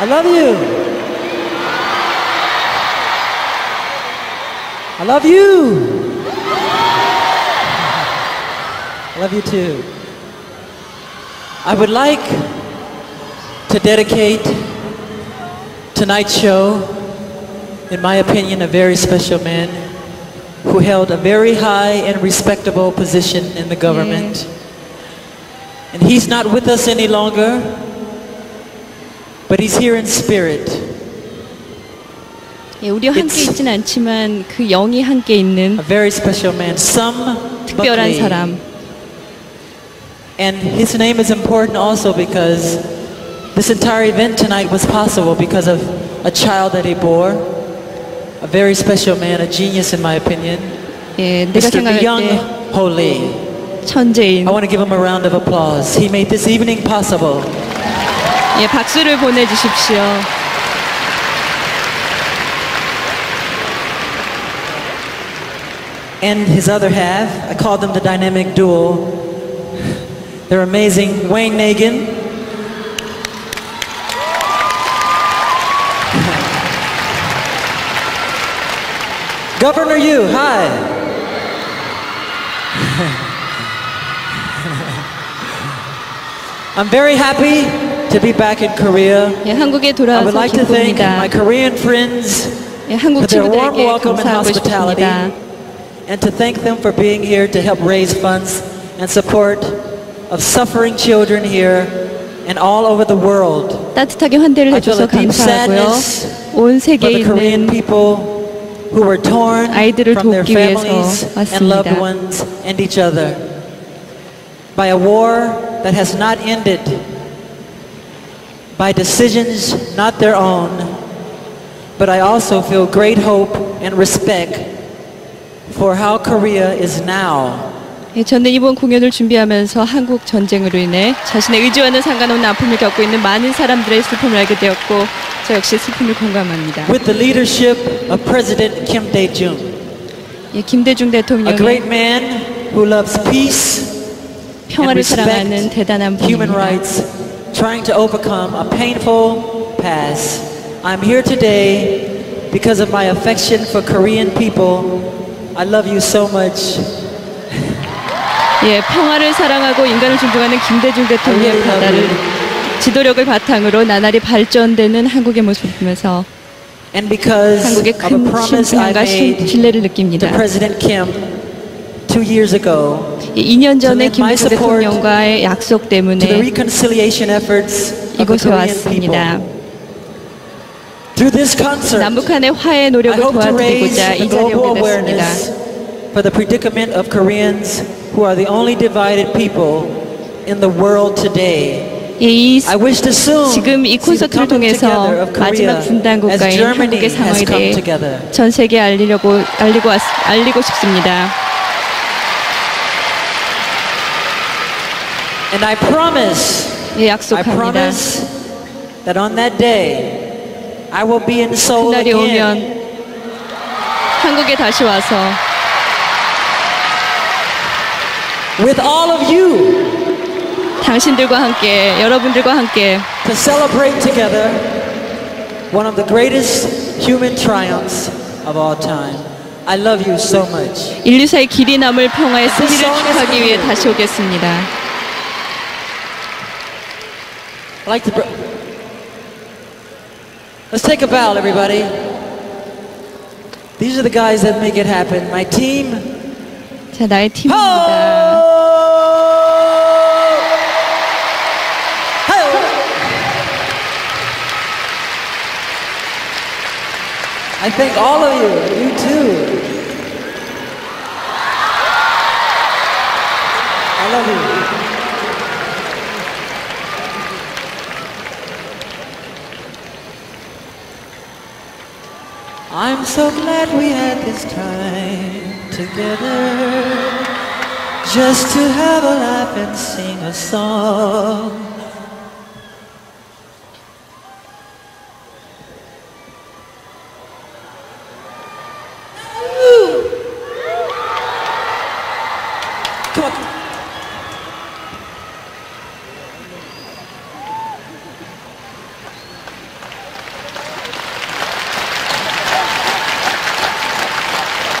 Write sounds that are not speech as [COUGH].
I love you. I love you. I love you too. I would like to dedicate tonight's show, in my opinion, a very special man who held a very high and respectable position in the government. And he's not with us any longer, but he's here in spirit. 예, 우리와 함께 It's- 있진 않지만 그 영이 함께 있는 A very special man, Sum 특별한 Buckley. 사람. And his name is important also because this entire event tonight was possible because of a child that he bore. A very special man, a genius in my opinion. 예, 내가 Mr. 생각할 Young 때 Ho Lee. 천재인 I want to give him a round of applause. He made this evening possible. 예, 박수를 보내주십시오. And his other half, I call them the dynamic duo. They're amazing. Wayne Nagin. Governor Yu, hi. [LAUGHS] I'm very happy to be back in Korea. 예, 한국에 I 돌아와서 would like to thank my 기쁩니다. Korean friends 예, 한국 for their warm 친구들에게 welcome and 감사하고 hospitality 싶습니다. and to thank them for being here to help raise funds and support of suffering children here and all over the world 따뜻하게 환대를 I feel 해줘서 a deep 감사하고요. sadness 온 for 세계에 the Korean 있는 people who were torn 아이들을 from their 돕기 위해서 families and loved 왔습니다. ones and each other by a war that has not ended by decisions not their own but I also feel great hope and respect for how Korea is now 예, 저는 이번 공연을 준비하면서 한국 전쟁으로 인해 자신의 의지와는 상관없는 아픔을 겪고 있는 많은 사람들의 슬픔을 알게 되었고 저 역시 슬픔을 공감합니다. with the leadership of President Kim Dae-jung 예, 김대중 a great 대통령이 man who loves peace 평화를 and 사랑하는 respect 대단한 human 분입니다. Trying to overcome a painful past. I'm here today because of my affection for Korean people. I love you so much. 예, 평화를 사랑하고 인간을 존중하는 김대중 대통령의 you. 지도력을 바탕으로 나날이 발전되는 한국의 모습을 보면서 한국의 큰 신- made 신뢰를 느낍니다. Two years ago 예, 2년 전에 김대중 대통령과의 약속 때문에 reconciliation efforts of the 이곳에 Korean 왔습니다. people. Through this concert, 남북한의 화해 노력을 도와드리고자 이 자리에 오게 됐습니다. awareness for the predicament of Koreans who are the only divided people in the world today. 예, 이 지금 이 콘서트를 통해서 마지막 분단 국가인 한국의 상황에 대해. 전 세계에 알리려고 알리고 왔, 알리고 싶습니다. And I promise, 예, I 약속합니다. promise that on that day, I will be in Seoul 그날이 again. 오면 한국에 다시 와서 with all of you 당신들과 함께 여러분들과 함께 to celebrate together one of the greatest human triumphs of all time. I love you so much. 인류사의 길이 남을 평화의 승리를 축하하기 위해 다시 오겠습니다. like to. Br- Let's take a bow, everybody. These are the guys that make it happen. My team. 자, 나의 Ho! 팀입니다. Ho! I thank all of you. You too. I love you. I'm so glad we had this time together just to have a laugh and sing a song.